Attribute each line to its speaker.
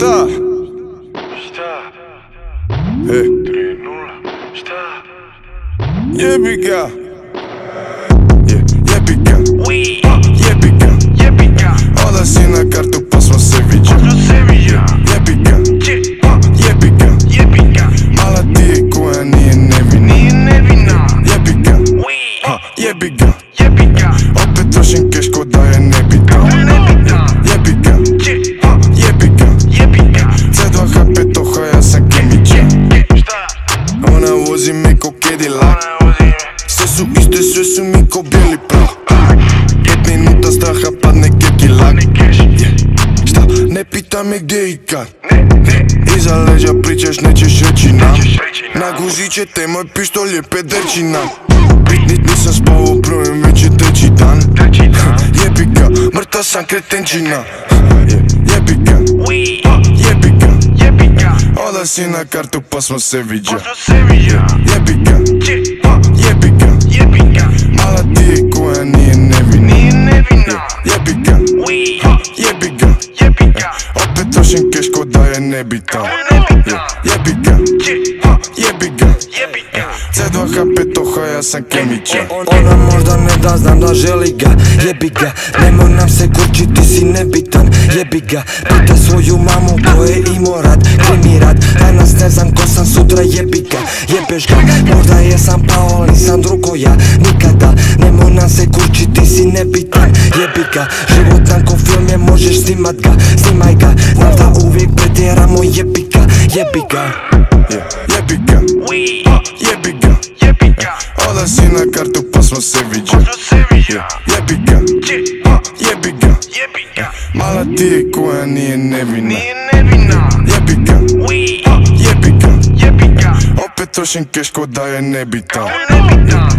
Speaker 1: Šta?
Speaker 2: Šta?
Speaker 1: E,
Speaker 2: 3-0 Šta?
Speaker 1: jebi ga Je, jebi ga
Speaker 2: Ui
Speaker 1: Jebi ga
Speaker 2: Jebi ga
Speaker 1: Oda si na kartu pa smo se viđa
Speaker 2: Možda se vija
Speaker 1: Jebi ga
Speaker 2: Če
Speaker 1: Sve su iste, sve su mi ko bijeli prah Pet minuta straha padne kekilak
Speaker 2: Keš
Speaker 1: Šta, ne pita me gdje i kad. Iza leđa pričaš, nećeš reći nam. Nagužit će te moj pištolj je pederčina Bit nit nisam spao brojem, već je treći dan.
Speaker 2: Treći dan
Speaker 1: Jebi ga, mrtav sam kretenčina. Je- Jebi ga,
Speaker 2: Ui
Speaker 1: jebi ga
Speaker 2: Jebi ga
Speaker 1: Oda si na kartu pa smo se viđa.
Speaker 2: Možda se vija
Speaker 1: Jebi ga,
Speaker 2: Če
Speaker 1: jebi ga
Speaker 2: Jebi ga
Speaker 1: Mala ti je koja nije nevina.
Speaker 2: Nije nevina.
Speaker 1: Jebi ga,
Speaker 2: Ui.
Speaker 1: Jebi ga
Speaker 2: Jebi ga
Speaker 1: Opet trošim keš ko da je nebitan
Speaker 2: Nebitna
Speaker 1: Jebi ga,
Speaker 2: Če
Speaker 1: jebi ga
Speaker 2: Jebi ga
Speaker 1: C2 HP toha ja sam kemića.
Speaker 3: Ona možda ne da, znam da želi ga. Jebi ga, nemoj nam se kurči, ti si nebitan. Jebi ga, pita svoju mamu ko je imao rad. Krimi rad, danas ne znam ko sam sutra Jebi ga, jebeš ga Možda jesam pao, ali sam drugo ja. Nikada, nemoj nam se kurči, ti si nebitan. Jebi ga, život nam ko film je, možeš snimat ga. Snimaj ga, znam da uvijek pretjeramo Jebi ga, jebi ga
Speaker 1: Je- Jebi ga, jebi ga Oda si na kartu pa smo se viđa Jebi ga, jebi ga Mala ti je koja nije nevina.
Speaker 2: Nije nevina.
Speaker 1: Jebi ga,
Speaker 2: Ui
Speaker 1: jebi ga
Speaker 2: Jebi ga
Speaker 1: Opet